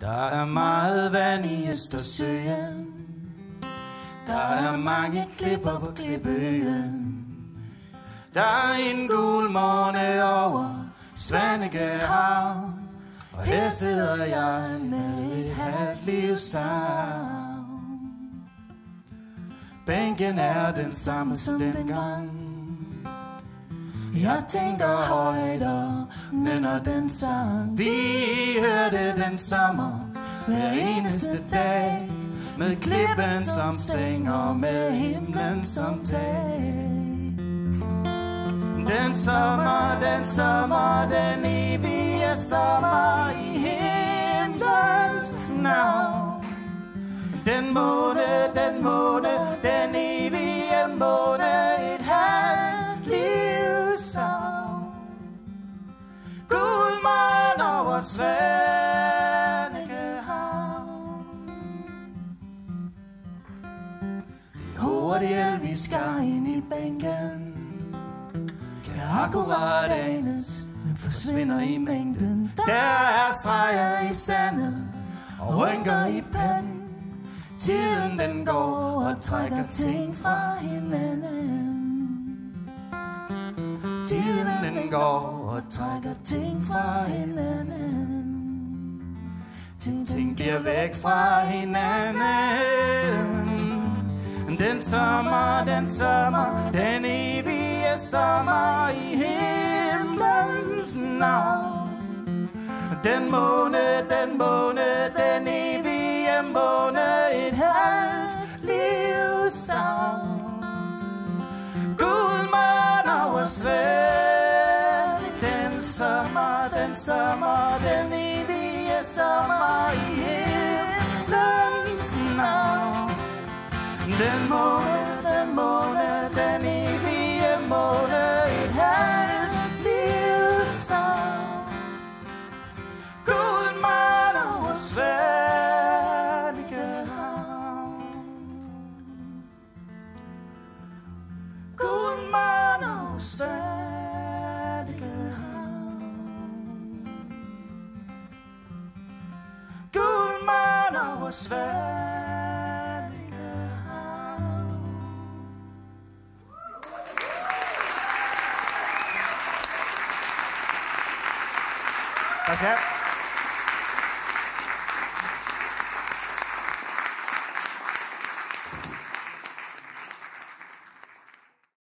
Der er meget vand i Østersøen. Der er mange klipper på klippeøen Der er en gul måne over Svanike Svanikehavn Og her sidder jeg med et halvt liv livsavn Bænken er den samme som dengang jeg tænker højt og nynner den sang. Vi hørte den sommer hver eneste dag Med klippen som synger med himlen som tag. Den sommer, den sommer, den evige sommer i himlens navn. Den måne, den måne, den evige måne morgen over Det hurtige vi skal ind i bænken Kan akkurat anes, men forsvinder i mængden. Der er streger i sandet og rynker i panden Tiden den går og trækker ting fra hinanden. Tiden den går og trækker ting fra hinanden. Ting, ting bliver væk fra hinanden. Den sommer, den sommer, den evige sommer i himlens navn. Den måne, den måne, den evige måne, sommer, den evige sommer i himlens navn. Den måne, den måne, den evige måne, et halvt livsavn Gul morgen over Sverikehavn Gud morgen over Sverikehavn morgen over Sverikehavn Tak skal I have.